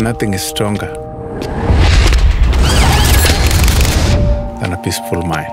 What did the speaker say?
Nothing is stronger than a peaceful mind.